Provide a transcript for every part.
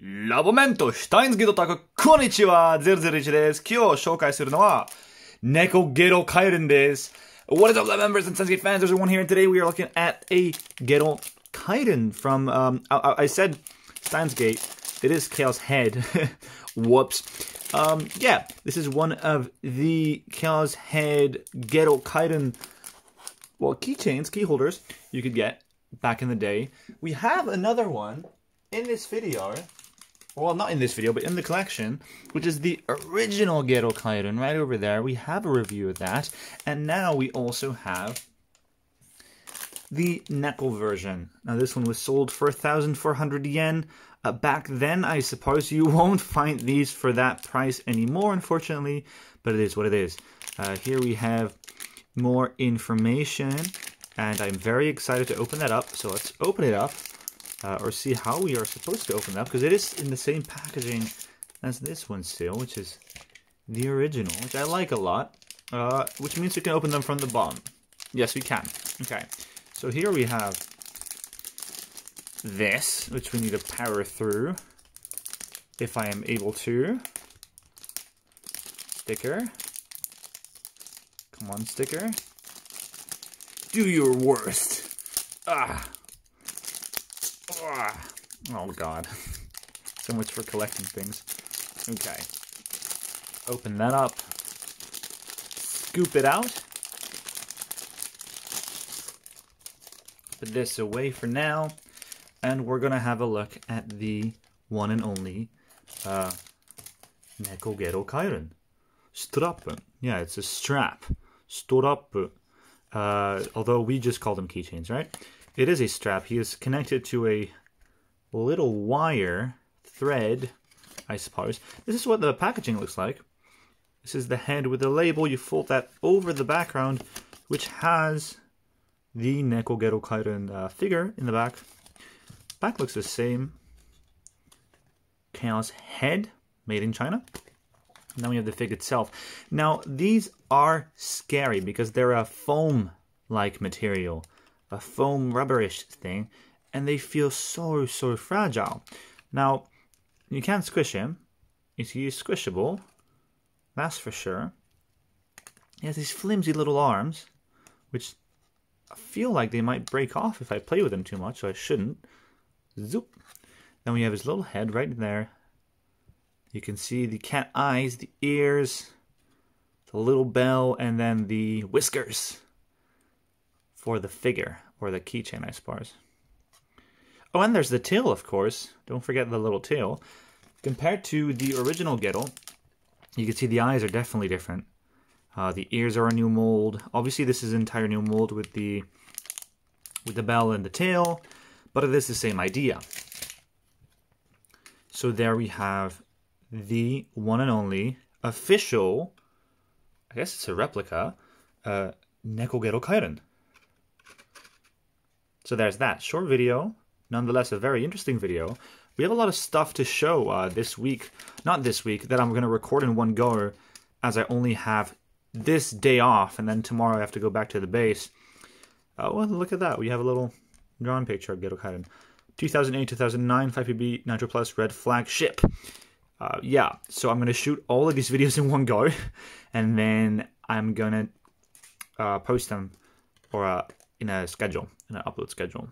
ラボメントシュタインズゲドタク、こんにちは、001です。今日紹介するのは、猫ゲロカエルンです。What is up, lab members and Steins Gate fans? There's one here, and today we are looking at a Gero Kaerun from, um, I, I said Steins Gate. It is Chaos Head. Whoops. Um, yeah, this is one of the Chaos Head Gero Kaerun, well, keychains, key holders you could get back in the day. We have another one in this video well, not in this video, but in the collection, which is the original Gero Kaerun right over there. We have a review of that. And now we also have the Neko version. Now, this one was sold for 1,400 yen. Uh, back then, I suppose you won't find these for that price anymore, unfortunately, but it is what it is. Uh, here we have more information, and I'm very excited to open that up. So let's open it up uh, or see how we are supposed to open that because it is in the same packaging as this one still, which is the original, which I like a lot, uh, which means we can open them from the bottom. Yes, we can. Okay, so here we have this, which we need to power through, if I am able to. Sticker. Come on, sticker. Do your worst. Ah. Oh god. so much for collecting things. Okay. Open that up. Scoop it out. Put this away for now. And we're gonna have a look at the one and only uh, Neko Gero Kaerun. Strappen. Yeah, it's a strap. Strap. Uh, although we just call them keychains, right? It is a strap. He is connected to a little wire thread, I suppose. This is what the packaging looks like. This is the head with the label. You fold that over the background, which has the Neko Gero Kaerun uh, figure in the back. Back looks the same. Chaos head, made in China. Now we have the fig itself. Now, these are scary because they're a foam-like material a foam rubberish thing, and they feel so, so fragile. Now, you can't squish him. He's squishable? That's for sure. He has these flimsy little arms, which I feel like they might break off if I play with them too much, so I shouldn't. Zoop. Then we have his little head right there. You can see the cat eyes, the ears, the little bell, and then the whiskers for the figure, or the keychain, I suppose. Oh, and there's the tail, of course. Don't forget the little tail. Compared to the original Ghetto, you can see the eyes are definitely different. Uh, the ears are a new mold. Obviously, this is an entire new mold with the with the bell and the tail, but it is the same idea. So there we have the one and only official, I guess it's a replica, uh, Neko Gero Kaerun. So there's that short video, nonetheless a very interesting video. We have a lot of stuff to show uh, this week, not this week, that I'm going to record in one go as I only have this day off and then tomorrow I have to go back to the base. Oh, well, look at that. We have a little drawn picture of Gero Kaerun. 2008-2009 5PB Nitro Plus Red Flagship. Uh, yeah, so I'm going to shoot all of these videos in one go and then I'm going to uh, post them or uh, in a schedule, in an upload schedule.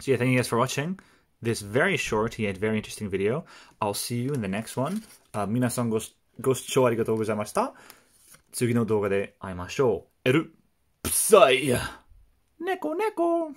So yeah, thank you guys for watching this very short yet very interesting video. I'll see you in the next one. Uh, 皆さんごご視聴ありがとうございました。次の動画で会いましょう。エル、プサイ猫猫